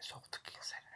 soft inside